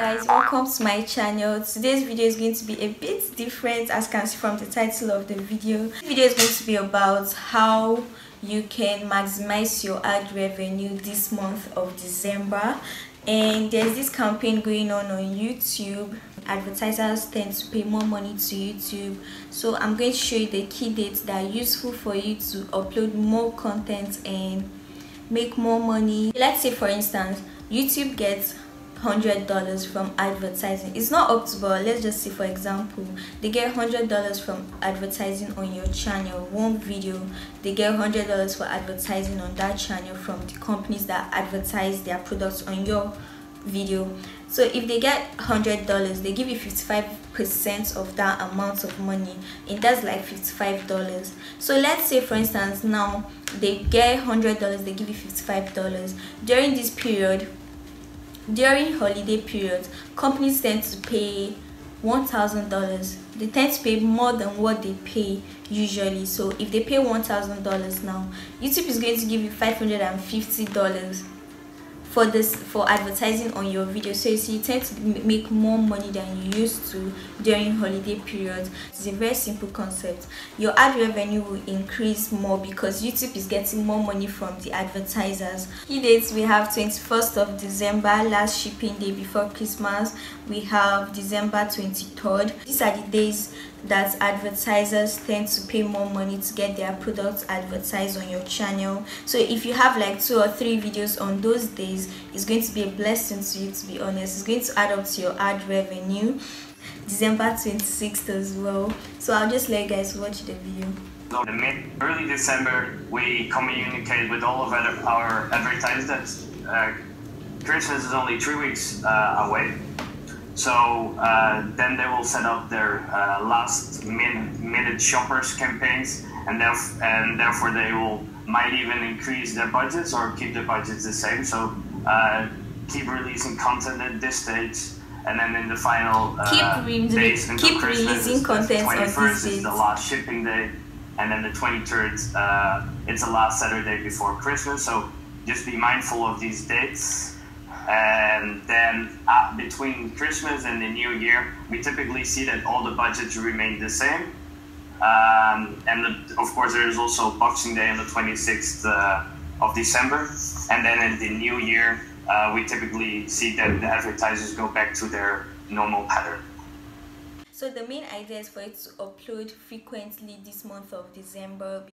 guys welcome to my channel. Today's video is going to be a bit different as can see from the title of the video. This video is going to be about how you can maximize your ad revenue this month of december. And there's this campaign going on on youtube. Advertisers tend to pay more money to youtube. So i'm going to show you the key dates that are useful for you to upload more content and make more money. Let's say for instance youtube gets hundred dollars from advertising. It's not up to but let's just say for example they get hundred dollars from advertising on your channel one video. They get hundred dollars for advertising on that channel from the companies that advertise their products on your video. So if they get hundred dollars they give you 55 percent of that amount of money and that's like 55 dollars. So let's say for instance now they get hundred dollars they give you 55 dollars. During this period during holiday periods companies tend to pay $1000 they tend to pay more than what they pay usually. So if they pay $1000 now youtube is going to give you $550 for this for advertising on your video. So you you tend to make more money than you used to during holiday periods. It's a very simple concept. Your ad revenue will increase more because youtube is getting more money from the advertisers. Key dates we have 21st of december last shipping day before christmas. We have december 23rd these are the days that advertisers tend to pay more money to get their products advertised on your channel. So if you have like two or three videos on those days it's going to be a blessing to you to be honest. It's going to add up to your ad revenue. December 26th as well. So i'll just let you guys watch the video. Mid early December, we communicate with all of our advertisers. That uh, Christmas is only three weeks uh, away. So uh, then they will set up their uh, last min- minute shoppers campaigns, and, theref- and therefore they will might even increase their budgets or keep the budgets the same. So uh, keep releasing content at this stage. And then in the final uh, keep, days until keep Christmas, releasing content the on 21st these is the last shipping day, and then the 23rd uh, it's the last Saturday before Christmas. So just be mindful of these dates. And then uh, between Christmas and the New Year, we typically see that all the budgets remain the same. Um, and the, of course, there is also Boxing Day on the 26th uh, of December. And then in the New Year, uh, we typically see that the advertisers go back to their normal pattern. So the main idea is for it to upload frequently this month of December